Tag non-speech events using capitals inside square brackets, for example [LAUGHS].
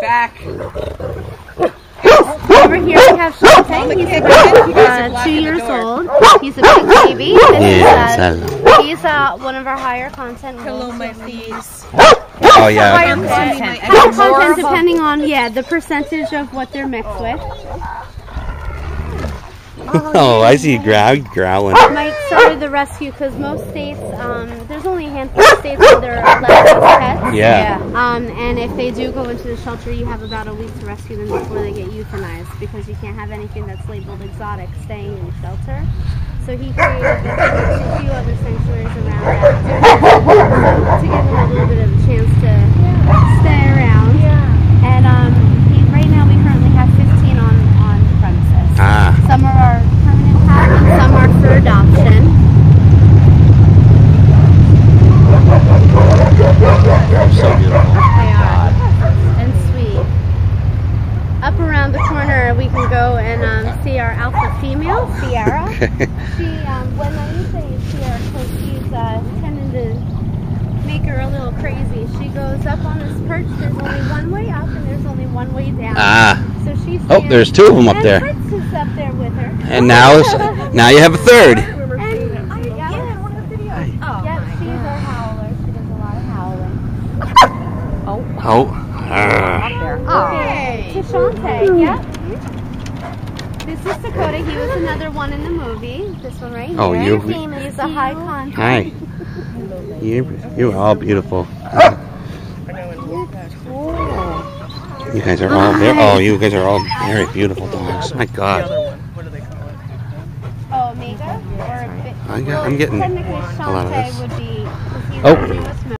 Back. Over here we have Shantae. He's about uh, two years old. He's a big baby. This Yes, is, hello. uh, he's uh, one of our higher content. Hello, my please. Oh yeah. Higher content, higher content depending on yeah the percentage of what they're mixed with. [LAUGHS] Oh, I see you growl, growling. Mike started the rescue because most states, um, there's only a handful of states where they're allowed as pets. Yeah. Um, and if they do go into the shelter, you have about a week to rescue them before they get euthanized because you can't have anything that's labeled exotic staying in the shelter. So he created this, a few other sanctuaries around that [LAUGHS] to give them a little bit of a chance to stay around. And um, he, right now we currently have 15 on, on the premises. Ah. Some are our permanent pets and some are for adoption. So beautiful. They are. And sweet. Up around the corner, we can go and um, see our alpha female, Sierra. [LAUGHS] she, um, when I use say Sierra, because she's uh, tending to make her a little crazy. She goes up on this perch. There's only one way up and there's only one way down. Ah. So she's Oh, there's two of them up and there. Fritz is up there with her. And now, now you have a third. And, yeah, yeah, she's our howler. She does a lot of howling. Oh. Ah. Okay. Tashante, hmm. yep. This is Dakota. He was another one in the movie. This one right Oh, here. you- He's a high con. Hi. You, you're all beautiful. Ah! You guys are all very, oh, you guys are all very beautiful dogs. My God. Oh, Omega? Or a bit. I got, I'm getting a lot of this. would be. 'cause he Oh. was- he was